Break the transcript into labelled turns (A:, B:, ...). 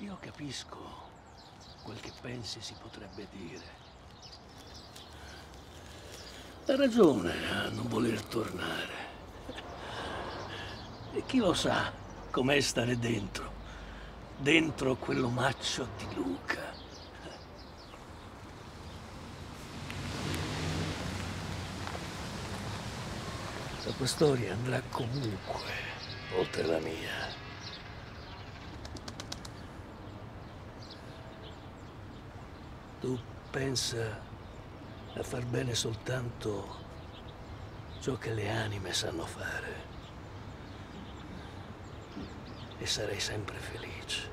A: Io capisco quel che pensi si potrebbe dire. Ha ragione a non voler tornare. E chi lo sa com'è stare dentro, dentro quell'omaccio di Luca. La tua storia andrà comunque oltre la mia. Tu pensa a far bene soltanto ciò che le anime sanno fare. E sarai sempre felice.